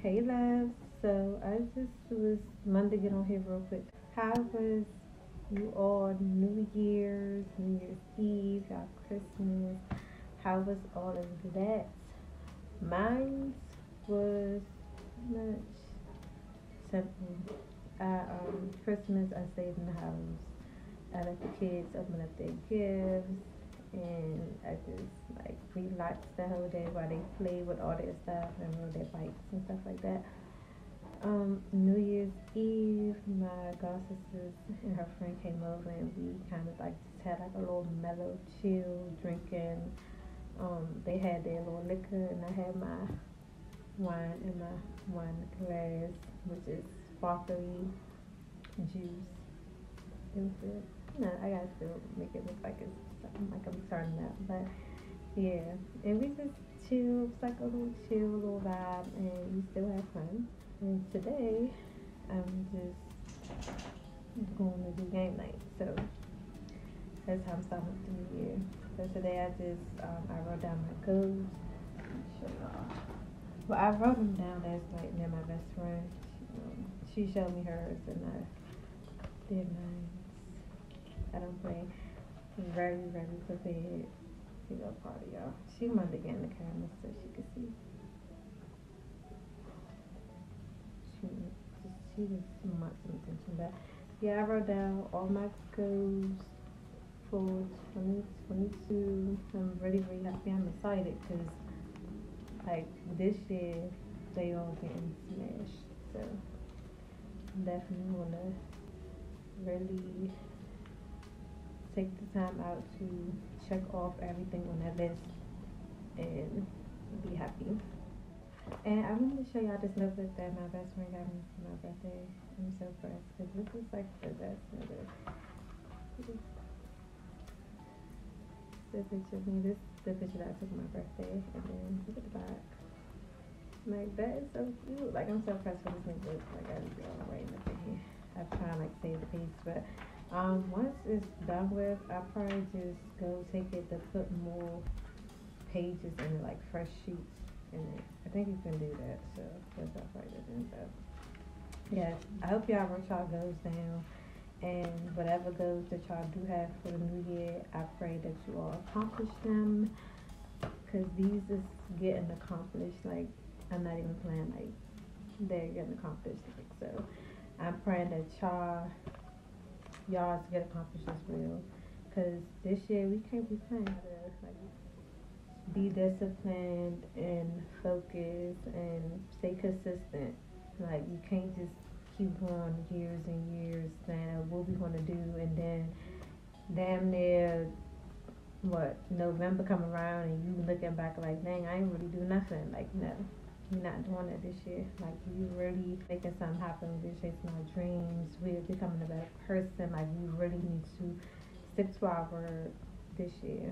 Hey loves, so I just was to get on here real quick. How was you all New Year's, New Year's Eve, y'all Christmas? How was all of that? Mine was much simple. I, um, Christmas I stayed in the house. I let the kids open up their gifts and I just like relaxed the whole day while they played with all their stuff and rode their bikes and stuff like that. Um, New Year's Eve, my god sisters and her friend came over and we kind of like just had like a little mellow chill drinking. Um, they had their little liquor and I had my wine in my wine glass, which is sparkly juice. It was good. No, I gotta still make it look like it's like I'm starting up, but yeah, and we just chill. It's like a little chill, a little vibe, and we still have fun. And today, I'm just going to do game night. So that's how I'm starting the new year. So today I just um, I wrote down my goals. Show. Well, I wrote them down last night, and then my best friend, she, um, she showed me hers, and I did mine. I don't play. Very, very prepared to go party, y'all. She wanted to get in the camera so she could see. She she just wants some attention, but yeah, I wrote down all my goals for 2022. I'm really, really happy. I'm excited because like this year they all getting smashed, so definitely wanna really take the time out to check off everything on that list and be happy. And I wanted to show y'all this notebook that my best friend got me for my birthday. I'm so pressed because this is like the best notebook. The picture of me, this is the picture that I took on my birthday, and then look at the back. Like that is so cute. Like I'm so pressed for this notebook. Like I just all right in here. I'm trying to like save the page, but um, once it's done with, I probably just go take it to put more pages in it, like fresh sheets in it. I think you can do that, so that's I probably do. So, yes, I hope y'all wrote y'all goals down. And whatever goals that y'all do have for the new year, I pray that you all accomplish them. Cause these is getting accomplished. Like I'm not even playing. Like they're getting accomplished. Like, so I'm praying that y'all y'all to get accomplished as well. Cause this year we can't be playing to like be disciplined and focus and stay consistent. Like you can't just keep going years and years saying what we gonna do and then damn near what November come around and you looking back like dang I ain't really do nothing. Like no. You're not doing it this year. Like you really making something happen. We're chasing our dreams. We're becoming a better person. Like we really need to stick to our word this year.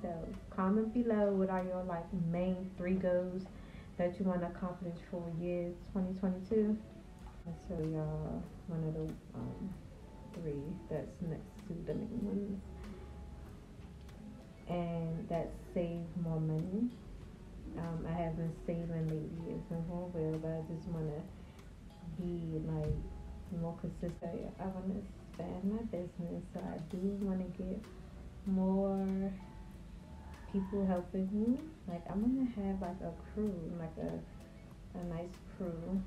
So comment below what are your like main three goals that you want to accomplish for year 2022. I'll show y'all one of the um, three that's next to the main ones. And that's save more money. Um, I have been saving lately. It's been going well, but I just want to be like more consistent. I want to expand my business, so I do want to get more people helping me. Like I'm gonna have like a crew, like a a nice crew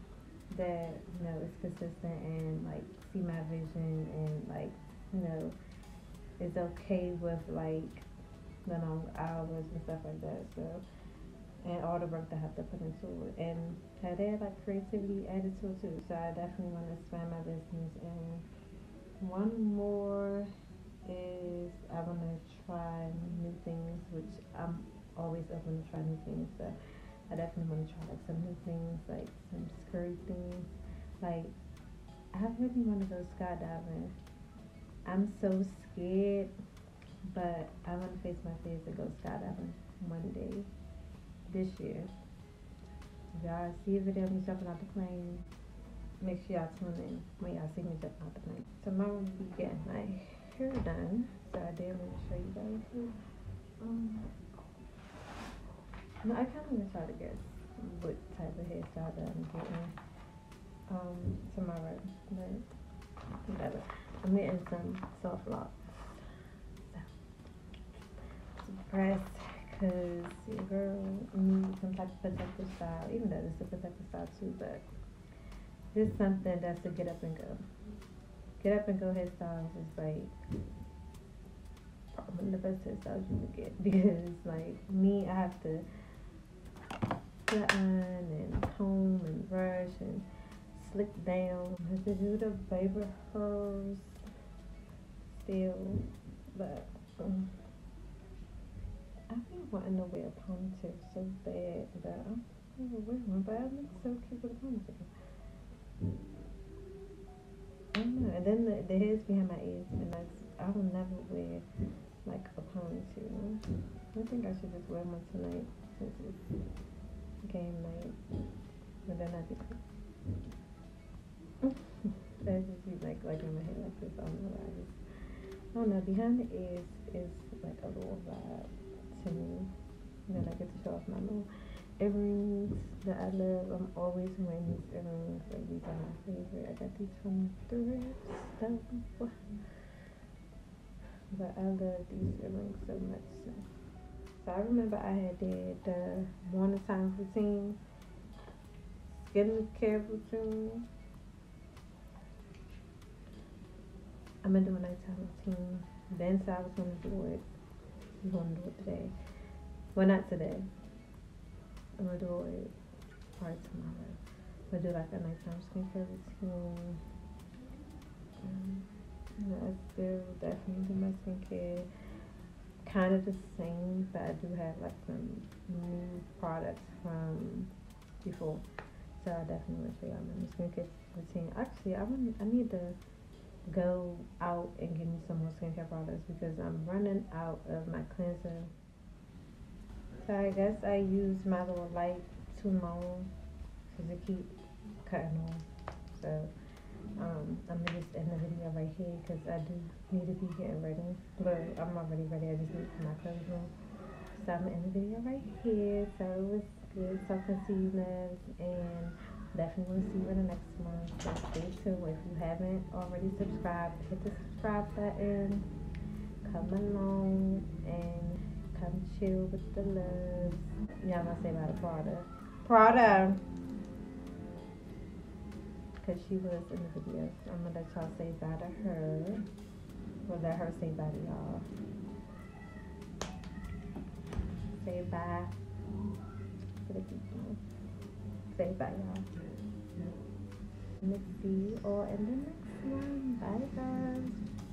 that you know is consistent and like see my vision and like you know is okay with like the long hours and stuff like that. So and all the work that I have to put into it. And have they like creativity added to it too. So I definitely want to expand my business. And one more is I want to try new things, which I'm always open to try new things. So I definitely want to try like some new things, like some scary things. Like I've really want to go skydiving. I'm so scared, but I want to face my fears and go skydiving one day this year. Y'all see a video of me jumping out the plane, make sure y'all tune in when y'all see me jumping out the plane. Tomorrow we'll be getting my hair done. So I did want to show you guys. Um, no, I kind of want to try to guess what type of hairstyle that I'm getting um, tomorrow. But whatever. I'm getting some soft locks. So, press because your girl needs some type of protective style, even though it's a protective style too, but this is something that's a get up and go. Get up and go hairstyles is like one of the best hairstyles you can get because like me, I have to flatten and comb and brush and slick down. I have to do the baby hairs still, but um, I've been wanting to wear ponytail so bad, but I'm never wear one. But I look so cute with a ponytail. I don't know. And then the, the hairs behind my ears, and that's I will never wear like a ponytail. I think I should just wear one tonight since it's game night. But then I think I just be like like in my hair like this. I don't know. I just I don't know. Behind the ears is like a little vibe to me. And then I get to show off my little earrings that I love. I'm always wearing these earrings. Like these are my favorite. I got these from thrift stuff. But I love these earrings so much. So, so I remember I had did the morning time routine, skin care routine. I'm gonna do a nighttime routine. Then so I was gonna do it. I'm gonna do it today. Well, not today. I'm gonna do it probably tomorrow. I'm gonna do like a nighttime skincare routine. Um, I still definitely do my skincare kind of the same, but I do have like some new products from before. So I definitely to show y'all my skincare routine. Actually, I want I need to go out and get me some more skincare products because I'm running out of my cleanser. So I guess I use my little light too long because it keep cutting off. So um, I'm gonna just end the video right here because I do need to be getting ready. But I'm already ready. I just need my clothes on. So I'm gonna end the video right here. So it was good talking to and definitely to see you in the next one. So stay tuned. If you haven't already subscribed, hit the subscribe button. Come along and come chill with the loves. Y'all gonna say about Prada. Prada. Because she was in the video. So I'm gonna let y'all say bye to her. Or let her say bye to y'all. Say bye to the people. Say bye, y'all. Let's see you all in the next one. Bye, guys.